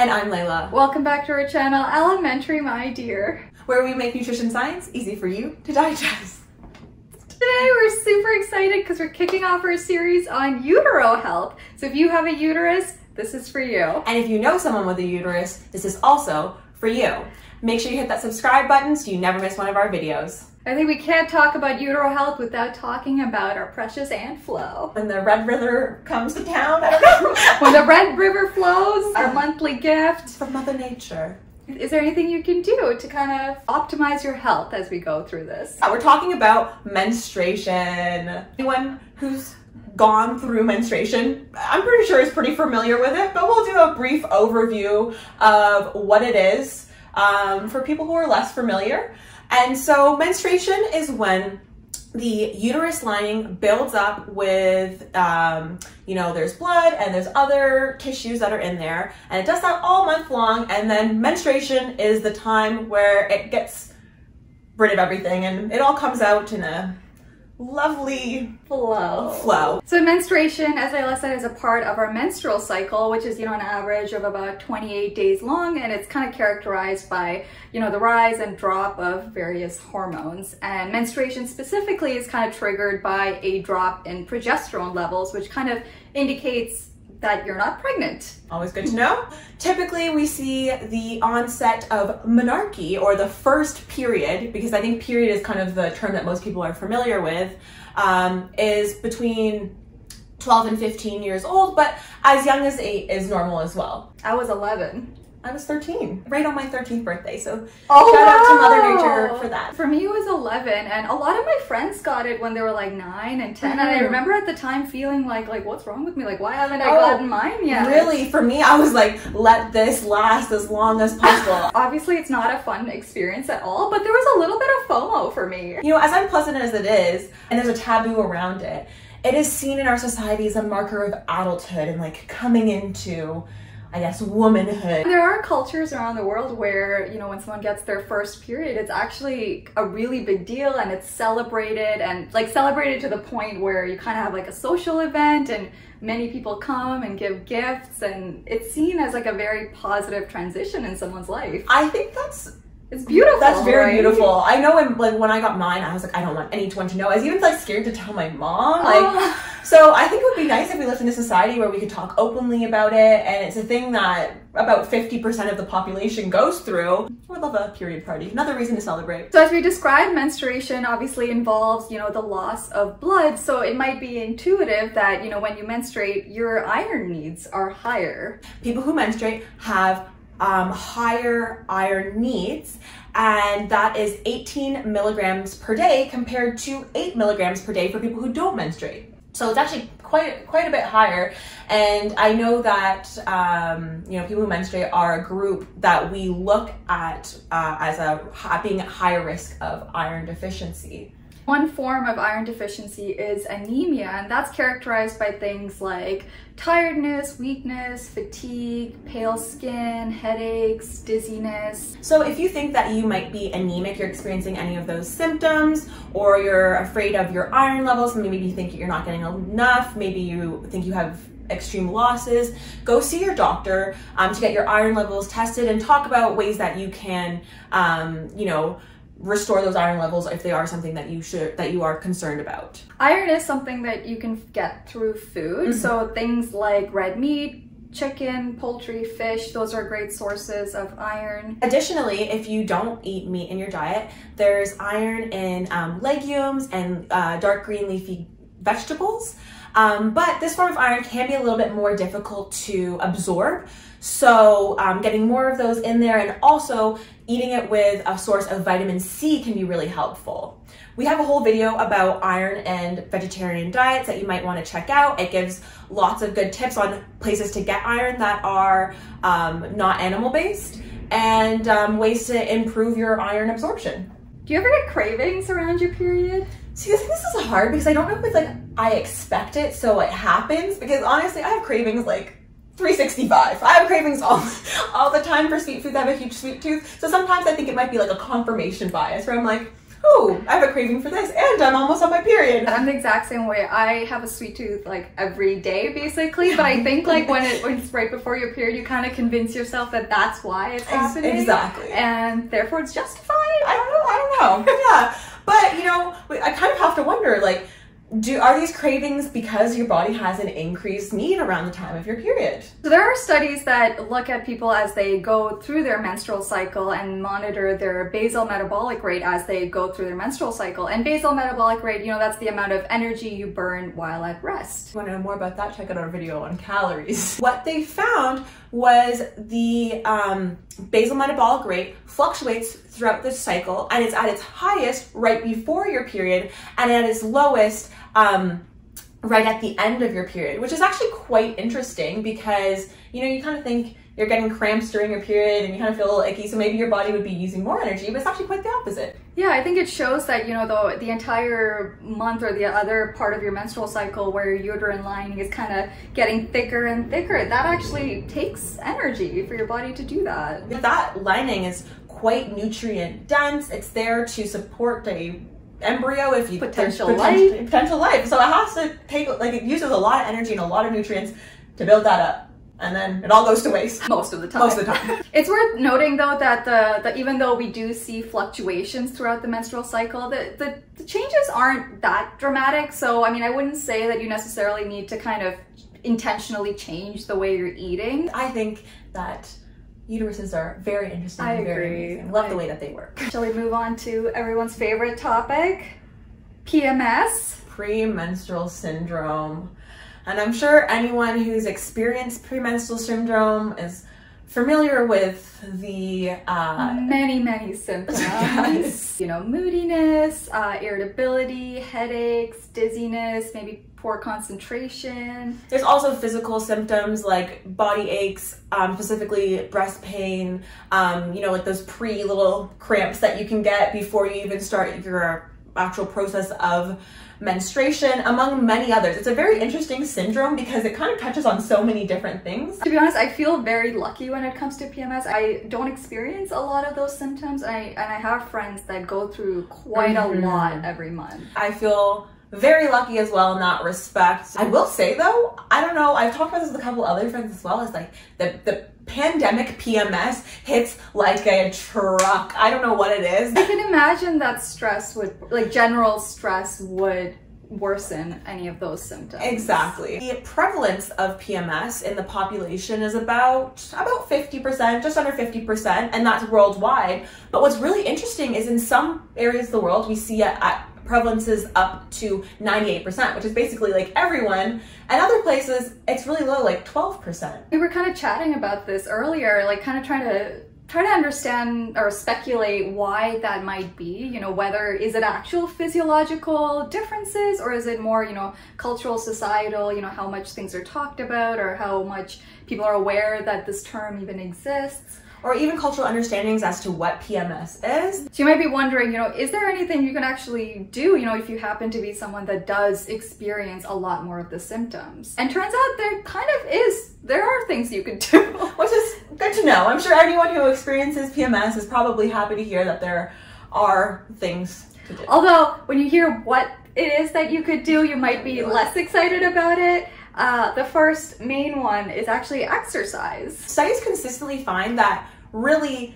And I'm Layla. Welcome back to our channel, Alimentary My Dear. Where we make nutrition science easy for you to digest. Today we're super excited because we're kicking off our series on utero health. So if you have a uterus, this is for you. And if you know someone with a uterus, this is also for you. Make sure you hit that subscribe button so you never miss one of our videos. I think we can't talk about utero health without talking about our precious Aunt Flo. When the Red River comes to town, I don't know. when the Red River flows, our monthly gift. From Mother Nature. Is there anything you can do to kind of optimize your health as we go through this? Uh, we're talking about menstruation. Anyone who's gone through menstruation, I'm pretty sure is pretty familiar with it, but we'll do a brief overview of what it is um, for people who are less familiar. And so menstruation is when the uterus lining builds up with, um, you know, there's blood and there's other tissues that are in there. And it does that all month long. And then menstruation is the time where it gets rid of everything and it all comes out in a lovely flow. Flow. So menstruation, as I said, is a part of our menstrual cycle, which is, you know, an average of about 28 days long, and it's kind of characterized by, you know, the rise and drop of various hormones. And menstruation specifically is kind of triggered by a drop in progesterone levels, which kind of indicates that you're not pregnant. Always good to know. Typically, we see the onset of menarche or the first period, because I think period is kind of the term that most people are familiar with, um, is between 12 and 15 years old, but as young as 8 is normal as well. I was 11. I was 13, right on my 13th birthday. So oh, shout wow. out to Mother Nature for that. For me, it was 11, and a lot of my friends got it when they were like 9 and 10. Mm-hmm. And I mm-hmm. remember at the time feeling like, like, what's wrong with me? Like, why haven't I oh, gotten mine yet? Really? For me, I was like, let this last as long as possible. Obviously, it's not a fun experience at all, but there was a little bit of FOMO for me. You know, as unpleasant as it is, and there's a taboo around it, it is seen in our society as a marker of adulthood and like coming into I guess, womanhood. There are cultures around the world where, you know, when someone gets their first period, it's actually a really big deal and it's celebrated and like celebrated to the point where you kind of have like a social event and many people come and give gifts and it's seen as like a very positive transition in someone's life. I think that's it's beautiful. That's very right? beautiful. I know when like when I got mine, I was like, I don't want anyone to know. I was even like scared to tell my mom. Like oh. So I think it would be nice if we lived in a society where we could talk openly about it and it's a thing that about 50% of the population goes through. I would love a period party. Another reason to celebrate. So as we described, menstruation obviously involves, you know, the loss of blood. So it might be intuitive that, you know, when you menstruate, your iron needs are higher. People who menstruate have um, higher iron needs, and that is 18 milligrams per day compared to 8 milligrams per day for people who don't menstruate. So it's actually quite quite a bit higher. And I know that um, you know people who menstruate are a group that we look at uh, as a being at higher risk of iron deficiency. One form of iron deficiency is anemia, and that's characterized by things like tiredness, weakness, fatigue, pale skin, headaches, dizziness. So if you think that you might be anemic, you're experiencing any of those symptoms, or you're afraid of your iron levels, maybe you think you're not getting enough, maybe you think you have extreme losses, go see your doctor um, to get your iron levels tested and talk about ways that you can, um, you know, restore those iron levels if they are something that you should that you are concerned about. Iron is something that you can get through food. Mm-hmm. So things like red meat, chicken, poultry, fish, those are great sources of iron. Additionally, if you don't eat meat in your diet, there's iron in um, legumes and uh, dark green leafy vegetables. Um, but this form of iron can be a little bit more difficult to absorb. So um, getting more of those in there and also eating it with a source of vitamin C can be really helpful. We have a whole video about iron and vegetarian diets that you might want to check out. It gives lots of good tips on places to get iron that are um, not animal based and um, ways to improve your iron absorption. Do you ever get cravings around your period? See, this is hard because I don't know if it's like I expect it, so it happens. Because honestly, I have cravings like 365. I have cravings all, all the time for sweet foods. I have a huge sweet tooth. So sometimes I think it might be like a confirmation bias where I'm like, oh, I have a craving for this, and I'm almost on my period. I'm the exact same way. I have a sweet tooth like every day, basically. But I think like when it when it's right before your period, you kind of convince yourself that that's why it's happening, exactly. and therefore it's justified. I don't know. I don't know. yeah, but you know, I kind of have to wonder, like do are these cravings because your body has an increased need around the time of your period? So there are studies that look at people as they go through their menstrual cycle and monitor their basal metabolic rate as they go through their menstrual cycle. And basal metabolic rate, you know, that's the amount of energy you burn while at rest. If you want to know more about that, check out our video on calories. What they found was the um, basal metabolic rate fluctuates throughout the cycle and it's at its highest right before your period and at its lowest um, right at the end of your period, which is actually quite interesting because, you know, you kind of think you're getting cramps during your period and you kind of feel a little icky, so maybe your body would be using more energy, but it's actually quite the opposite. Yeah, I think it shows that, you know, the, the entire month or the other part of your menstrual cycle where your uterine lining is kind of getting thicker and thicker, that actually takes energy for your body to do that. That lining is quite nutrient dense. It's there to support a embryo if you potential potential, life. potential life. So it has to take like it uses a lot of energy and a lot of nutrients to build that up. And then it all goes to waste. Most of the time. Most of the time. it's worth noting though that the, the even though we do see fluctuations throughout the menstrual cycle, the, the, the changes aren't that dramatic. So I mean I wouldn't say that you necessarily need to kind of intentionally change the way you're eating. I think that uteruses are very interesting I and very agree. amazing. Love I- the way that they work. Shall we move on to everyone's favorite topic? PMS. Premenstrual syndrome. And I'm sure anyone who's experienced premenstrual syndrome is familiar with the uh, many, many symptoms. Yes. You know, moodiness, uh, irritability, headaches, dizziness, maybe poor concentration. There's also physical symptoms like body aches, um, specifically breast pain, um, you know, like those pre little cramps that you can get before you even start your actual process of menstruation, among many others. It's a very interesting syndrome because it kind of touches on so many different things. To be honest, I feel very lucky when it comes to PMS. I don't experience a lot of those symptoms, I, and I have friends that go through quite Mhm. a lot every month. I feel very lucky as well in that respect. I will say though, I don't know, I've talked about this with a couple other friends as well, is like the, the pandemic PMS hits like a truck. I don't know what it is. I can imagine that stress would, like general stress would worsen any of those symptoms. Exactly. The prevalence of PMS in the population is about about 50%, just under 50%, and that's worldwide. But what's really interesting is in some areas of the world we see at, at prevalences up to 98%, which is basically like everyone. And other places it's really low, like 12%. We were kind of chatting about this earlier, like kind of trying to try to understand or speculate why that might be, you know, whether is it actual physiological differences or is it more, you know, cultural, societal, you know, how much things are talked about or how much people are aware that this term even exists. Or even cultural understandings as to what PMS is. So you might be wondering, you know, is there anything you can actually do, you know, if you happen to be someone that does experience a lot more of the symptoms? And turns out there kind of is, there are things you could do. Which is good to know. I'm sure anyone who experiences PMS is probably happy to hear that there are things to do. Although, when you hear what it is that you could do, you might be less excited about it. Uh, the first main one is actually exercise. Studies consistently find that really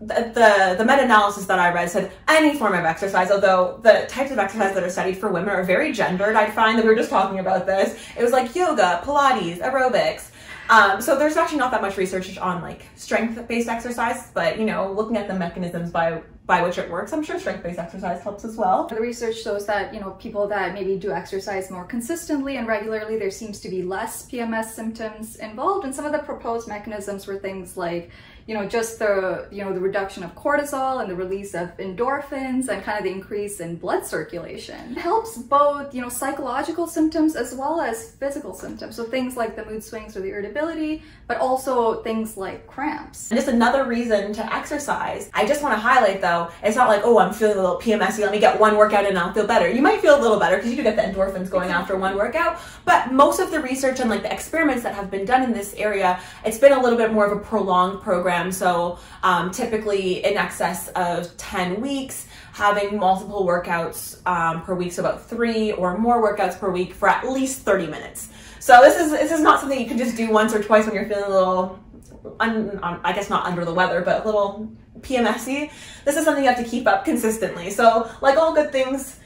the, the, the meta-analysis that I read said any form of exercise, although the types of exercise that are studied for women are very gendered. I find that we were just talking about this. It was like yoga, Pilates, aerobics. Um, so there's actually not that much research on like strength-based exercise, but you know, looking at the mechanisms by by which it works, I'm sure strength-based exercise helps as well. The research shows that, you know, people that maybe do exercise more consistently and regularly, there seems to be less PMS symptoms involved. And some of the proposed mechanisms were things like, you know, just the, you know, the reduction of cortisol and the release of endorphins and kind of the increase in blood circulation. It helps both, you know, psychological symptoms as well as physical symptoms. So things like the mood swings or the irritability, but also things like cramps. And just another reason to exercise. I just want to highlight it's not like, oh, I'm feeling a little PMSy, let me get one workout and I'll feel better. You might feel a little better because you do get the endorphins going after one workout, but most of the research and like the experiments that have been done in this area, it's been a little bit more of a prolonged program program. So um, typically in excess of 10 weeks, having multiple workouts um, per week, so about three or more workouts per week for at least 30 minutes. So this is this is not something you can just do once or twice when you're feeling a little, un, un, I guess not under the weather, but a little PMSy. This is something you have to keep up consistently. So like all good things,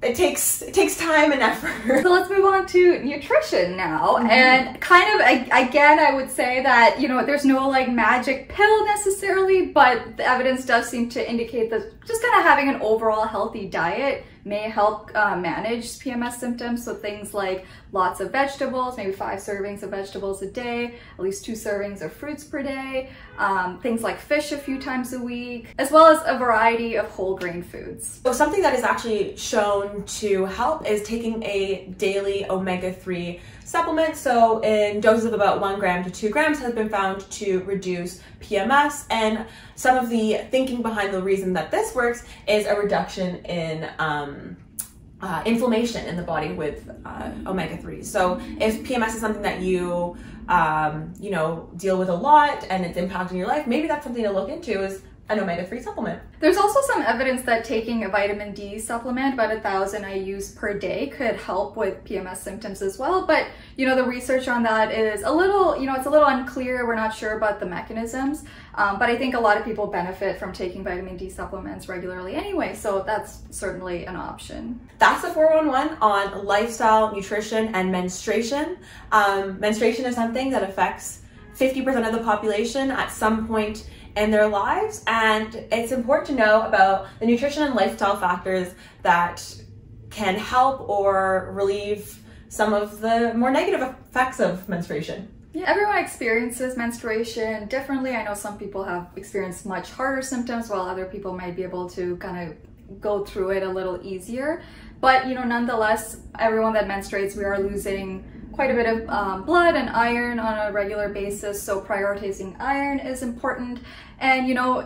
it takes it takes time and effort. So let's move on to nutrition now. Mm-hmm. And kind of again, I would say that you know there's no like magic pill necessarily, but the evidence does seem to indicate that just kind of having an overall healthy diet may help uh, manage PMS symptoms. So things like lots of vegetables, maybe five servings of vegetables a day, at least two servings of fruits per day, um, things like fish a few times a week, as well as a variety of whole grain foods. So something that is actually shown to help is taking a daily omega-3 supplement. So in doses of about one gram to two grams has been found to reduce PMS. And some of the thinking behind the reason that this works is a reduction in um, uh, inflammation in the body with uh, omega-3. So if PMS is something that you, um, you know, deal with a lot and it's impacting your life, maybe that's something to look into is an omega-3 supplement. There's also some evidence that taking a vitamin D supplement, about a thousand IU's per day, could help with PMS symptoms as well. But you know, the research on that is a little, you know, it's a little unclear. We're not sure about the mechanisms. Um, but I think a lot of people benefit from taking vitamin D supplements regularly anyway, so that's certainly an option. That's the 411 on lifestyle, nutrition, and menstruation. Um, menstruation is something that affects 50% of the population at some point in their lives. And it's important to know about the nutrition and lifestyle factors that can help or relieve some of the more negative effects of menstruation. Yeah, everyone experiences menstruation differently. I know some people have experienced much harder symptoms while other people might be able to kind of go through it a little easier. But, you know, nonetheless, everyone that menstruates, we are losing quite a bit of um, blood and iron on a regular basis, so prioritizing iron is important. And you know,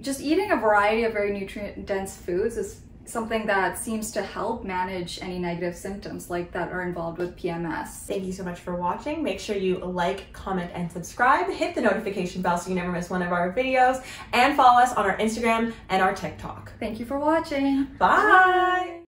just eating a variety of very nutrient dense foods is something that seems to help manage any negative symptoms like that are involved with PMS. Thank you so much for watching. Make sure you like, comment, and subscribe. Hit the notification bell so you never miss one of our videos and follow us on our Instagram and our TikTok. Thank you for watching. Bye. Bye.